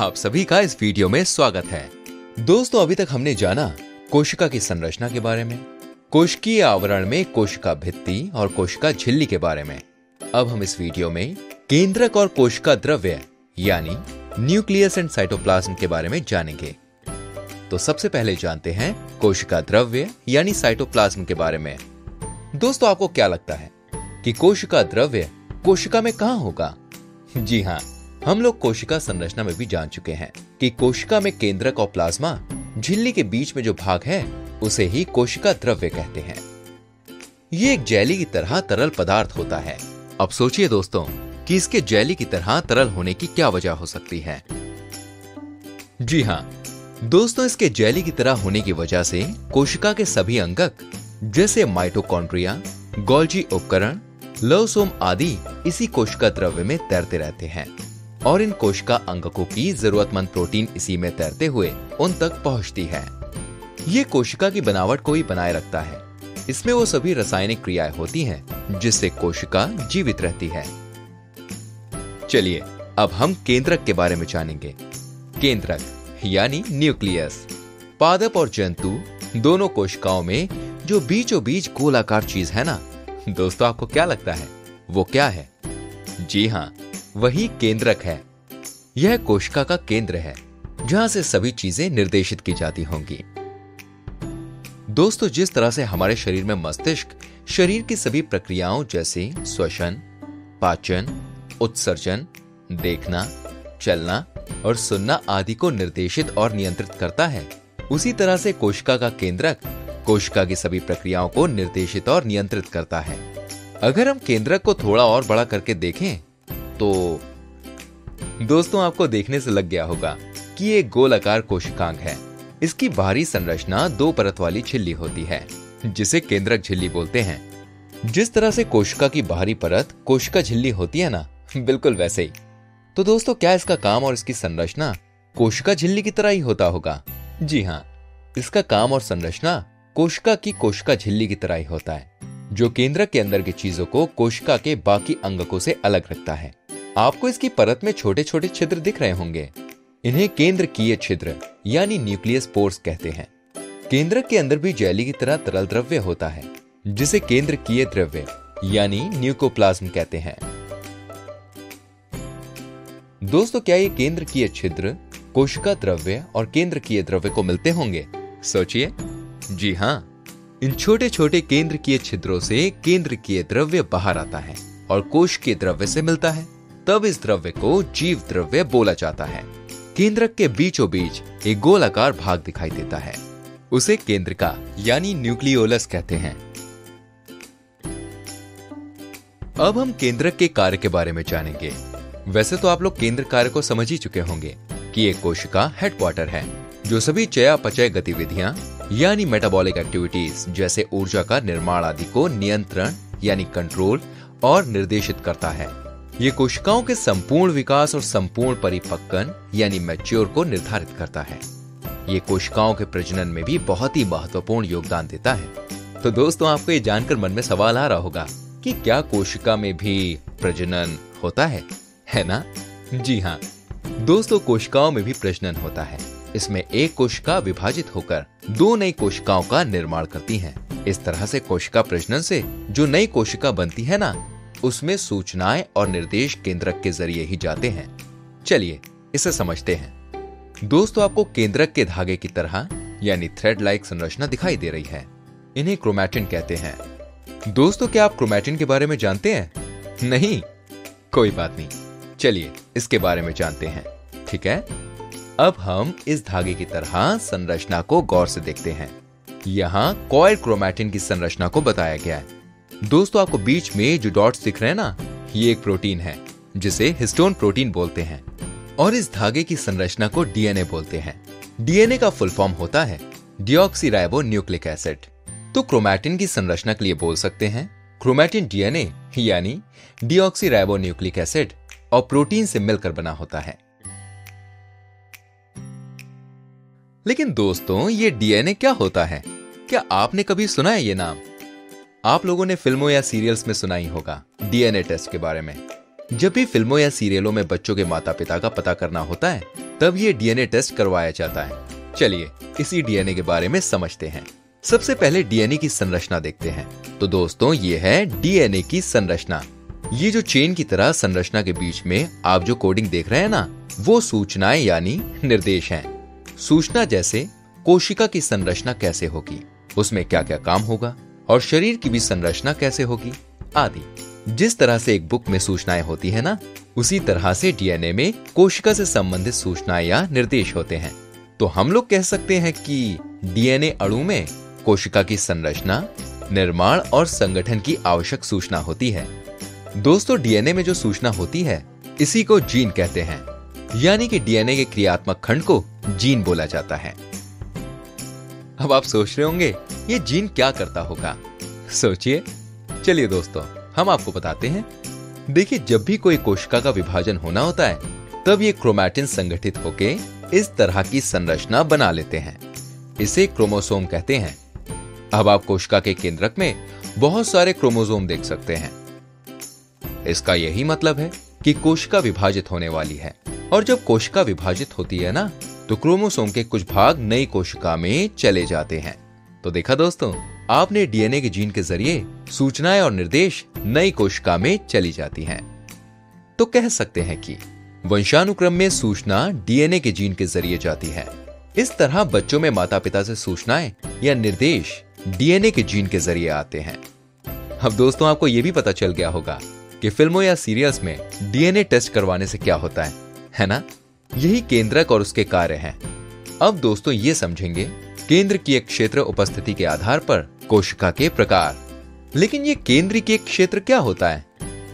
आप सभी का इस वीडियो में स्वागत है। दोस्तों, अभी तक हमने जाना कोशिका की संरचना के बारे में, कोशिकीय आवरण में कोशिका भित्ति और कोशिका झिल्ली के बारे में। अब हम इस वीडियो में केंद्रक और कोशिका द्रव्य, यानी न्यूक्लियस एंड साइटोप्लाज्म के बारे में जानेंगे। तो सबसे पहले जानते हैं कोशिका द्रव्य, यानी साइटोप्लाज्म के बारे में। दोस्तों, आपको क्या लगता है कि कोशिका द्रव्य कोशिका में कहा होगा? जी हाँ हम लोग कोशिका संरचना में भी जान चुके हैं कि कोशिका में केंद्रक और प्लाज्मा झिल्ली के बीच में जो भाग है, उसे ही कोशिका द्रव्य कहते हैं। ये एक जैली की तरह तरल पदार्थ होता है। अब सोचिए दोस्तों कि इसके जैली की तरह तरल होने की क्या वजह हो सकती है। जी हाँ दोस्तों इसके जैली की तरह होने की वजह से कोशिका के सभी अंगक, जैसे माइटोकॉन्ड्रिया, गोल्जी उपकरण लवसोम आदि, इसी कोशिका द्रव्य में तैरते रहते हैं। और इन कोशिका अंगकों की जरूरतमंद प्रोटीन इसी में तैरते हुए उन तक पहुँचती है। ये कोशिका की बनावट को ही बनाए रखता है। इसमें वो सभी रासायनिक क्रियाएँ होती हैं, जिससे कोशिका जीवित रहती है। चलिए, अब हम केंद्रक के बारे में जानेंगे। केंद्रक, यानी न्यूक्लियस। पादप और जंतु, दोनों कोशिकाओं में जो बीचों बीच गोलाकार चीज़ है ना, दोस्तों आपको क्या लगता है? वो क्या है? जी हाँ वही केंद्रक है। यह कोशिका का केंद्र है, जहाँ से सभी चीज़ें निर्देशित की जाती होंगी। दोस्तों, जिस तरह से हमारे शरीर में मस्तिष्क, शरीर की सभी प्रक्रियाओं जैसे श्वसन, पाचन, उत्सर्जन, देखना, चलना और सुनना आदि को निर्देशित और नियंत्रित करता है, उसी तरह से कोशिका का केंद्रक कोशिका की सभी प्रक्रियाओं को निर्देशित और नियंत्रित करता है। अगर हम केंद्रक को थोड़ा और बड़ा करके देखें तो दोस्तों आपको देखने से लग गया होगा कि ये गोलाकार कोशिकांग है। इसकी बाहरी संरचना दो परत वाली झिल्ली होती है, जिसे केंद्रक झिल्ली बोलते हैं। जिस तरह से कोशिका की बाहरी परत कोशिका झिल्ली होती है ना, बिल्कुल वैसे ही। तो दोस्तों क्या इसका काम और इसकी संरचना कोशिका झिल्ली की तरह ही होता होगा? जी हाँ इसका काम और संरचना कोशिका की कोशिका झिल्ली की तरह ही होता है, जो केंद्र के अंदर की चीज़ों को कोशिका के बाकी अंगकों से अलग रखता है। आपको इसकी परत में छोटे छोटे छिद्र दिख रहे होंगे। इन्हें केंद्र कीय छिद्र, यानी न्यूक्लियस पोर्स कहते हैं। केंद्र के अंदर भी जैली की तरह तरल द्रव्य होता है, जिसे केंद्र कीय द्रव्य, यानी न्यूकोप्लाज्म कहते हैं। दोस्तों, क्या ये केंद्र कीय छिद्र, कोशिका द्रव्य और केंद्र कीय द्रव्य को मिलते होंगे? सोचिए। जी हाँ इन छोटे छोटे केंद्र कीय छिद्रों से केंद्र कीय द्रव्य बाहर आता है और कोश के द्रव्य से मिलता है। तब इस द्रव्य को जीव द्रव्य बोला जाता है। केंद्रक के बीचों बीच एक गोलाकार भाग दिखाई देता है। उसे केंद्र का, यानी न्यूक्लियोलस कहते हैं। अब हम केंद्रक के कार्य के बारे में जानेंगे। वैसे तो आप लोग केंद्र कार्य को समझ ही चुके होंगे कि एक कोशिका हेडक्वार्टर है, जो सभी चयापचय गतिविधियाँ, यानी मेटाबॉलिक एक्टिविटीज़ जैसे ऊर्जा का निर्माण आदि को नियंत्रण, यानी कंट्रोल और निर्देशित करता है। ये कोशिकाओं के संपूर्ण विकास और संपूर्ण परिपक्वन यानी मैच्योर को निर्धारित करता है। ये कोशिकाओं के प्रजनन में भी बहुत ही महत्वपूर्ण योगदान देता है। तो दोस्तों, आपको ये जानकर मन में सवाल आ रहा होगा कि क्या कोशिका में भी प्रजनन होता है? है ना? जी हाँ। दोस्तों, कोशिकाओं में भी प्रजनन होता है। इसमें एक कोशिका विभाजित होकर दो नई कोशिकाओं का निर्माण करती है। इस तरह से कोशिका प्रजनन से जो नई कोशिका बनती है ना उसमें सूचनाएँ और निर्देश केंद्रक के ज़रिए ही जाते हैं। चलिए, इसे समझते हैं। दोस्तों, आपको केंद्रक के धागे की तरह, यानी थ्रेड लाइक संरचना दिखाई दे रही है। इन्हें क्रोमैटिन कहते हैं। दोस्तों, क्या आप क्रोमैटिन के बारे में जानते हैं? नहीं। कोई बात नहीं। चलिए, इसके बारे में जानते हैं। ठीक है? अब हम इस धागे की तरह संरचना को गौर से देखते हैं। यहाँ कॉयल क्रोमैटिन की संरचना को बताया गया है। दोस्तों, आपको बीच में जो डॉट्स दिख रहे हैं ना, ये एक प्रोटीन है, जिसे हिस्टोन प्रोटीन बोलते हैं। और इस धागे की संरचना को डीएनए बोलते हैं। डीएनए का फुल फॉर्म होता है डिऑक्सीराइबो न्यूक्लिक एसिड। तो क्रोमैटिन की संरचना के लिए बोल सकते हैं, क्रोमैटिन डीएनए, यानी डिऑक्सीराइबो न्यूक्लिक एसिड, और प्रोटीन से मिलकर बना होता है। लेकिन दोस्तों, ये डीएनए क्या होता है? क्या आपने कभी सुना है ये नाम? आप लोगों ने फ़िल्मों या सीरियल्स में सुना ही होगा डीएनए टेस्ट के बारे में। जब भी फ़िल्मों या सीरियलों में बच्चों के माता पिता का पता करना होता है, तब ये डीएनए टेस्ट करवाया जाता है। चलिए, इसी डीएनए के बारे में समझते हैं। सबसे पहले डीएनए की संरचना देखते हैं। तो दोस्तों, ये है डीएनए की संरचना। ये जो चेन की तरह संरचना के बीच में आप जो कोडिंग देख रहे हैं ना, वो सूचनाएँ यानी निर्देश हैं। सूचना जैसे कोशिका की संरचना कैसे होगी, उसमें क्या क्या काम होगा और शरीर की भी संरचना कैसे होगी? आदि। जिस तरह से एक बुक में सूचनाएँ होती है ना, उसी तरह से डीएनए में कोशिका से संबंधित सूचनाएँ या निर्देश होते हैं। तो हम लोग कह सकते हैं कि डीएनए अणु में कोशिका की संरचना, निर्माण और संगठन की आवश्यक सूचना होती है। दोस्तों, डीएनए में जो सूचना होती है, इसी को जीन कहते हैं। यानी कि डीएनए के क्रियात्मक खंड को जीन बोला जाता है। अब आप सोच रहे होंगे, ये जीन क्या करता होगा? सोचिए। चलिए दोस्तों, हम आपको बताते हैं। देखिए, जब भी कोई कोशिका का विभाजन होना होता है, तब ये क्रोमैटिन संगठित होके इस तरह की संरचना बना लेते हैं। इसे क्रोमोसोम कहते हैं। अब आप कोशिका के केंद्रक में बहुत सारे क्रोमोसोम देख सकते हैं। इसका यही मतलब है कि कोशिका विभाजित होने वाली है। और जब कोशिका विभाजित होती है ना तो क्रोमोसोम के कुछ भाग नई कोशिका में चले जाते हैं। तो देखा दोस्तों, आपने डीएनए के जीन के ज़रिए सूचनाएँ और निर्देश नई कोशिका में चली जाती हैं। तो कह सकते हैं कि वंशानुक्रम में सूचना डीएनए के जीन के ज़रिए जाती है। इस तरह बच्चों में माता पिता से सूचनाएँ या निर्देश डीएनए के जीन के ज़रिए आते हैं। अब दोस्तों, आपको यह भी पता चल गया होगा कि फ़िल्मों या सीरियल्स में डीएनए टेस्ट करवाने से क्या होता है है ना? यही केंद्रक और उसके कार्य हैं। अब दोस्तों ये समझेंगे, केंद्र की एक क्षेत्र उपस्थिति के आधार पर कोशिका के प्रकार। लेकिन ये केंद्र की एक क्षेत्र क्या होता है?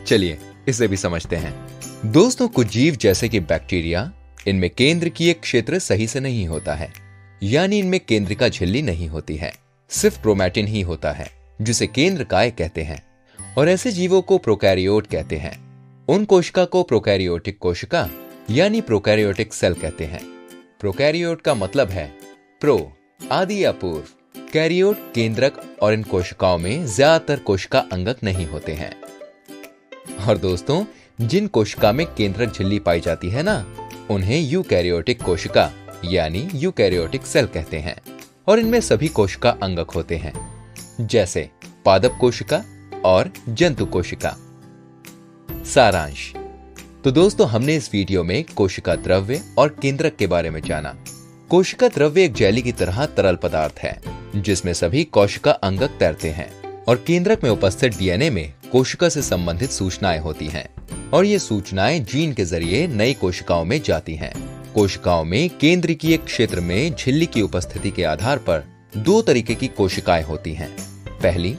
चलिए, इसे भी समझते हैं। दोस्तों, कुछ जीव जैसे कि बैक्टीरिया, इनमें केंद्र की एक क्षेत्र सही से नहीं होता है। यानी इनमें केंद्र का झिल्ली नहीं होती है, सिर्फ़ क्रोमैटिन ही होता है, जिसे केंद्र काय कहते हैं। और ऐसे जीवों को प्रोकैरियोट कहते हैं। उन कोशिका को प्रोकैरियोटिक कोशिका यानी प्रोकैरियोटिक सेल कहते हैं। प्रोकैरियोट का मतलब है प्रो आदि या पूर्व। कैरियोट केंद्रक और इन कोशिकाओं में ज़्यादातर कोशिका अंगक नहीं होते हैं। और दोस्तों, जिन कोशिका में केंद्रक झिल्ली पाई जाती है ना, उन्हें यूकैरियोटिक कोशिका यानी यूकैरियोटिक सेल कहते हैं। और इनमें सभी कोशिका अंगक होते हैं, जैसे पादप कोशिका और जंतु कोशिका। सारांश। तो दोस्तों, हमने इस वीडियो में कोशिका द्रव्य और केंद्रक के बारे में जाना। कोशिका द्रव्य एक जैली की तरह तरल पदार्थ है, जिसमें सभी कोशिका अंगक तैरते हैं और केंद्रक में उपस्थित डीएनए में कोशिका से संबंधित सूचनाएँ होती हैं। और ये सूचनाएँ जीन के ज़रिए नई कोशिकाओं में जाती हैं। कोशिकाओं में केंद्र की एक क्षेत्र में झिल्ली की उपस्थिति के आधार पर दो तरीके की कोशिकाएँ होती हैं। पहली,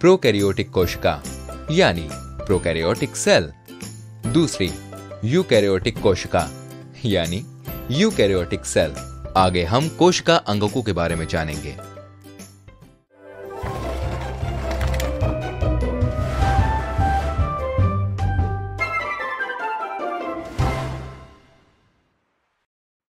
प्रोकैरियोटिक कोशिका, यानी प्रोकैरियोटिक सेल। दूसरी यूकैरियोटिक कोशिका यानी यूकैरियोटिक सेल आगे हम कोशिका अंगकों के बारे में जानेंगे।